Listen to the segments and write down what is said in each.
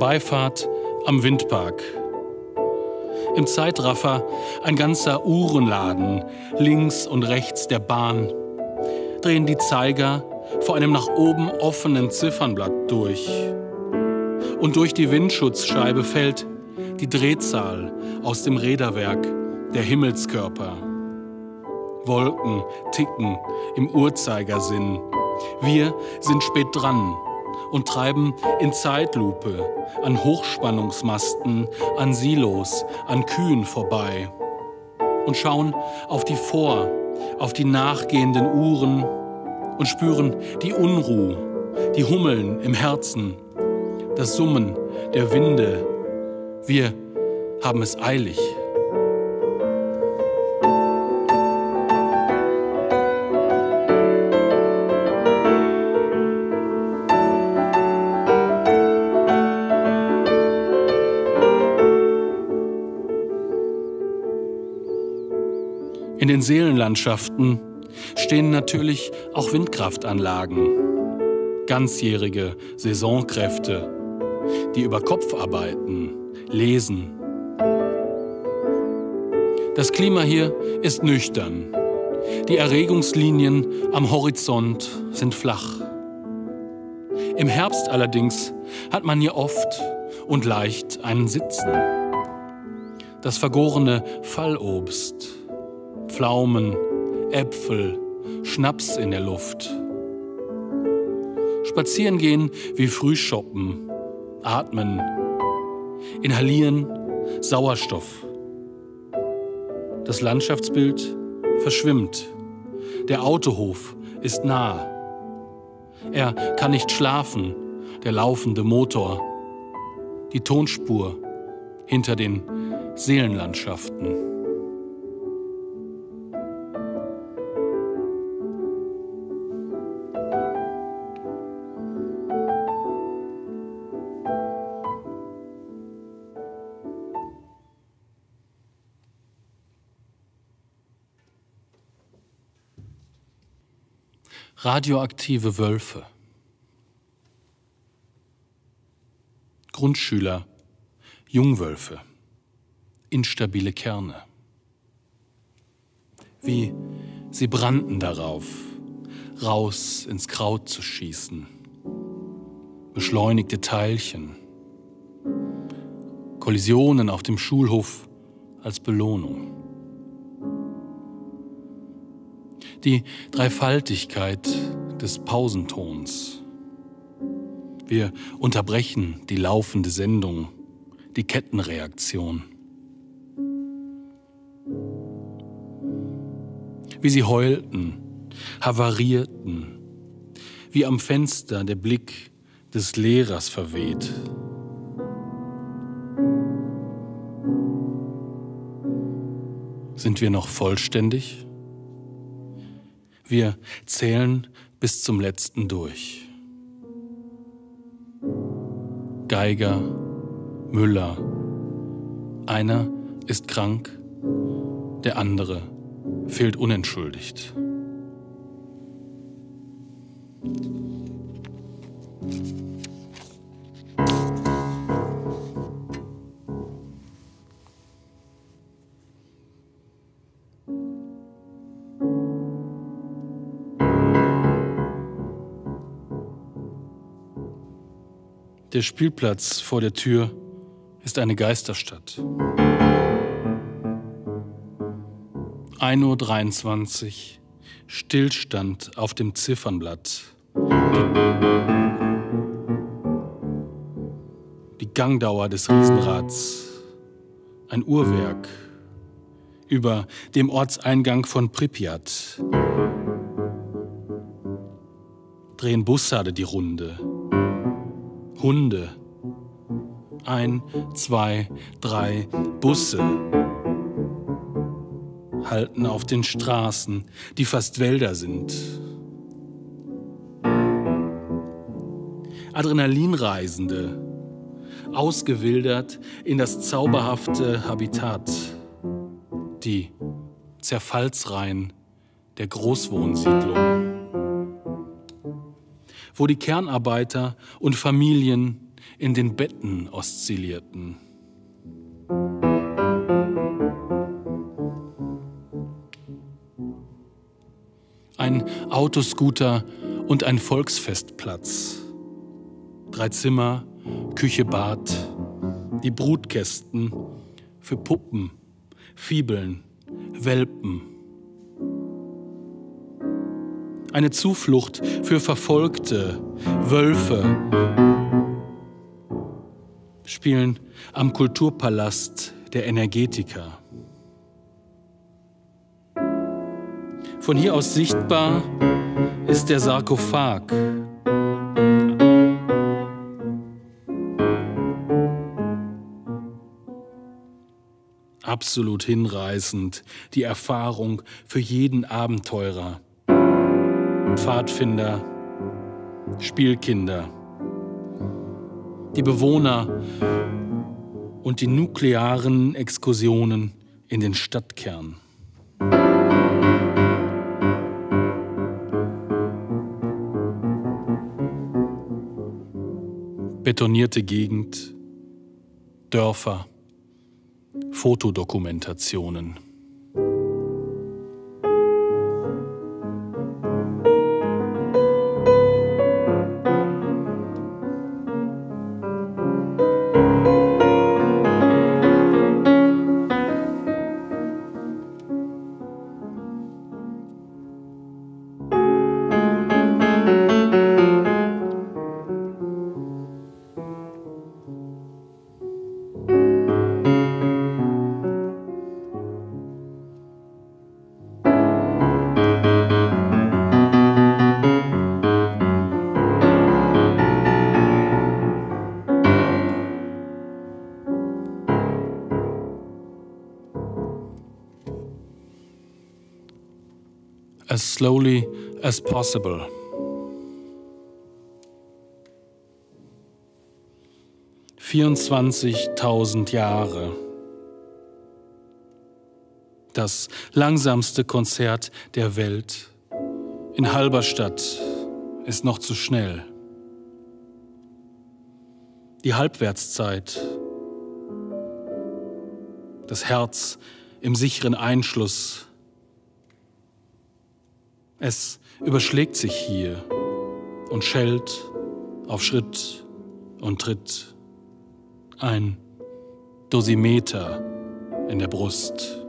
Vorbeifahrt am Windpark. Im Zeitraffer ein ganzer Uhrenladen links und rechts der Bahn. Drehen die Zeiger vor einem nach oben offenen Ziffernblatt durch. Und durch die Windschutzscheibe fällt die Drehzahl aus dem Räderwerk der Himmelskörper. Wolken ticken im Uhrzeigersinn. Wir sind spät dran und treiben in Zeitlupe an Hochspannungsmasten, an Silos, an Kühen vorbei und schauen auf die vor, auf die nachgehenden Uhren und spüren die Unruhe, die Hummeln im Herzen, das Summen der Winde. Wir haben es eilig. Den Seelenlandschaften stehen natürlich auch Windkraftanlagen, ganzjährige Saisonkräfte, die über Kopf arbeiten, lesen. Das Klima hier ist nüchtern. Die Erregungslinien am Horizont sind flach. Im Herbst allerdings hat man hier oft und leicht einen Sitzen. Das vergorene Fallobst Pflaumen, Äpfel, Schnaps in der Luft. Spazieren gehen wie Frühshoppen, atmen, inhalieren Sauerstoff. Das Landschaftsbild verschwimmt. Der Autohof ist nah. Er kann nicht schlafen, der laufende Motor, die Tonspur hinter den Seelenlandschaften. Radioaktive Wölfe. Grundschüler, Jungwölfe, instabile Kerne. Wie sie brannten darauf, raus ins Kraut zu schießen. Beschleunigte Teilchen. Kollisionen auf dem Schulhof als Belohnung. Die Dreifaltigkeit des Pausentons. Wir unterbrechen die laufende Sendung, die Kettenreaktion. Wie sie heulten, havarierten, wie am Fenster der Blick des Lehrers verweht. Sind wir noch vollständig? Wir zählen bis zum letzten durch. Geiger, Müller. Einer ist krank, der andere fehlt unentschuldigt. Der Spielplatz vor der Tür ist eine Geisterstadt. 1.23 Uhr, Stillstand auf dem Ziffernblatt. Die Gangdauer des Riesenrads. Ein Uhrwerk über dem Ortseingang von Pripyat. Drehen Bussarde die Runde. Hunde. Ein, zwei, drei Busse halten auf den Straßen, die fast Wälder sind. Adrenalinreisende, ausgewildert in das zauberhafte Habitat, die Zerfallsreihen der Großwohnsiedlung wo die Kernarbeiter und Familien in den Betten oszillierten. Ein Autoscooter und ein Volksfestplatz. Drei Zimmer, Küche, Bad, die Brutkästen für Puppen, Fibeln, Welpen. Eine Zuflucht für Verfolgte, Wölfe, spielen am Kulturpalast der Energetiker. Von hier aus sichtbar ist der Sarkophag. Absolut hinreißend, die Erfahrung für jeden Abenteurer, Pfadfinder, Spielkinder, die Bewohner und die nuklearen Exkursionen in den Stadtkern. betonierte Gegend, Dörfer, Fotodokumentationen. As slowly as possible. Vierundzwanzigtausend Jahre. Das langsamste Konzert der Welt in Halberstadt ist noch zu schnell. Die Halbwertszeit. Das Herz im sicheren Einschluss es überschlägt sich hier und schellt auf Schritt und Tritt. Ein Dosimeter in der Brust.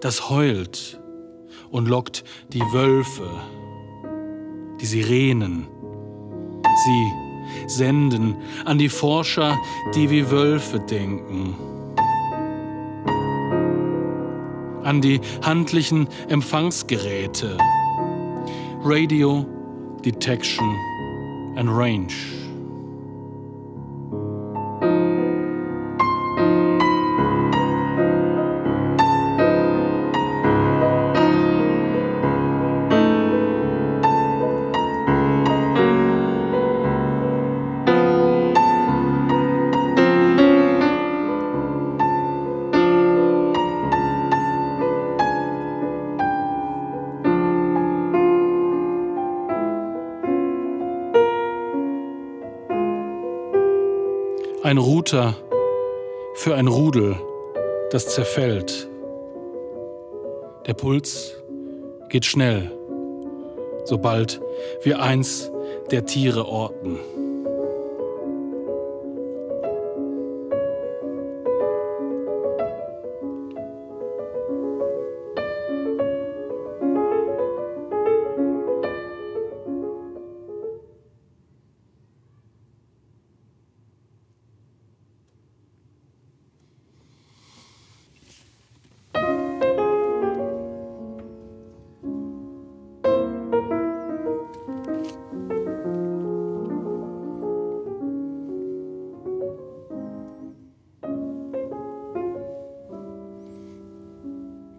Das heult und lockt die Wölfe, die Sirenen. Sie senden an die Forscher, die wie Wölfe denken an die handlichen Empfangsgeräte. Radio Detection and Range. Router für ein Rudel, das zerfällt. Der Puls geht schnell, sobald wir eins der Tiere orten.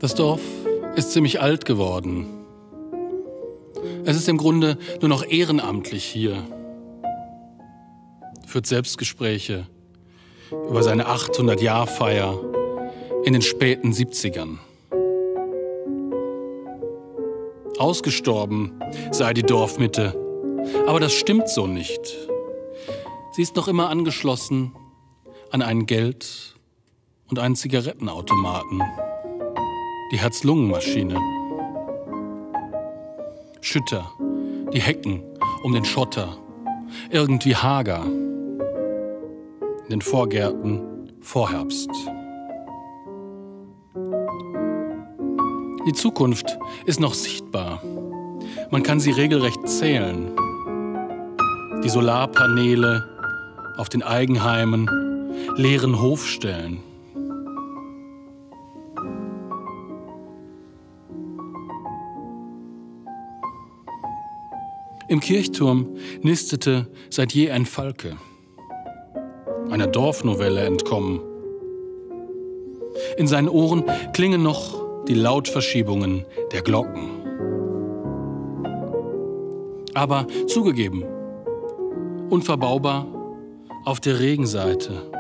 Das Dorf ist ziemlich alt geworden. Es ist im Grunde nur noch ehrenamtlich hier. Führt Selbstgespräche über seine 800-Jahr-Feier in den späten 70ern. Ausgestorben sei die Dorfmitte, aber das stimmt so nicht. Sie ist noch immer angeschlossen an einen Geld- und einen Zigarettenautomaten. Die Herz-Lungen-Maschine. Schütter, die Hecken um den Schotter, irgendwie hager. In den Vorgärten Vorherbst. Die Zukunft ist noch sichtbar. Man kann sie regelrecht zählen. Die Solarpaneele auf den Eigenheimen, leeren Hofstellen. Im Kirchturm nistete seit je ein Falke, einer Dorfnovelle entkommen. In seinen Ohren klingen noch die Lautverschiebungen der Glocken. Aber zugegeben, unverbaubar auf der Regenseite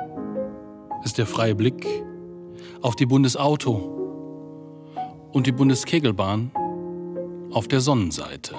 ist der freie Blick auf die Bundesauto und die Bundeskegelbahn auf der Sonnenseite.